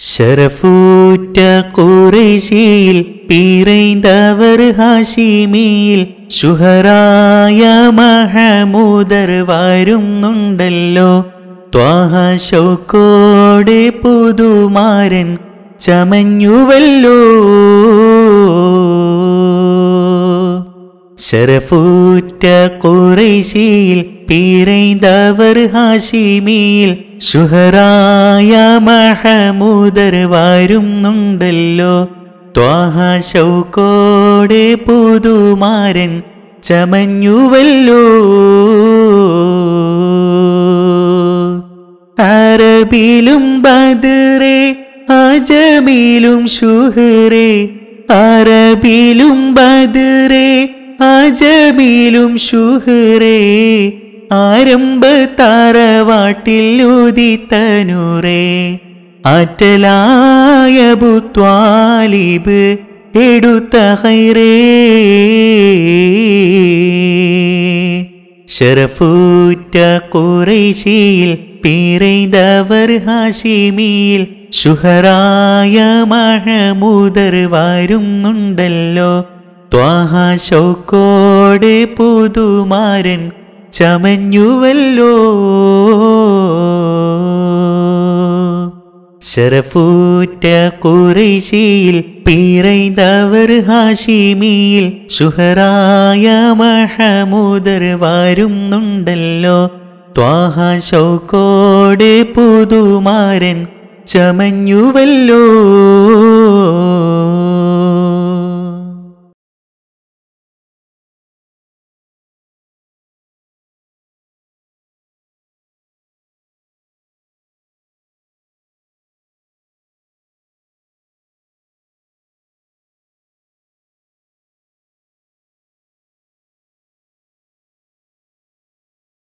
ഷറഫൂറ്റ കുറേശിയിൽ പീറൈന്തവർ ഹാഷിമിയിൽ ഷുഹറായ മഹമൂദർ വരുന്നുണ്ടല്ലോ. ത്വാഹ ശൗക്കോടെ പുതുമാരൻ ചമഞ്ഞുവല്ലോ. ശരഫൂറ്റ കുറേശിയിൽ പിറൈന്തവർ ഹാഷിമിയിൽ ഷുഹറായ മഹമൂദർ വരുന്നുണ്ടല്ലോ. ത്വാഹ പുതുമാരൻ ചമഞ്ഞുവല്ലോ. അറബിലും ബദറേ അജമിലും ഷുഹറേ അറബിലും ബദറേ അജമിലും ഷുഹറേ ആരംഭ താറവാട്ടിൽ ഉദിത്തനുറേ ആറ്റലായ ബുത്വാലിബ് എടുത്ത ഹൈറേ. ഷറഫൂറ്റ കുറേശിയിൽ പിറൈതവർ ഹാഷിമിയിൽ ഷുഹറായ മഹമൂദർ വരുന്നുണ്ടല്ലോ. ത്വാഹ ശൗക്കോടെ പുതുമാരൻ ചമഞ്ഞുവല്ലോ. ശരഫൂറ്റ കുറേശിയിൽ പീറൈതവർ ഹാഷിമിയിൽ ഷുഹറായ മഹമൂദർ വരുന്നുണ്ടല്ലോ. ത്വാഹ ശൗക്കോടെ പുതുമാരൻ ചമഞ്ഞുവല്ലോ.